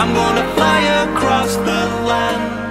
I'm gonna fly across the land.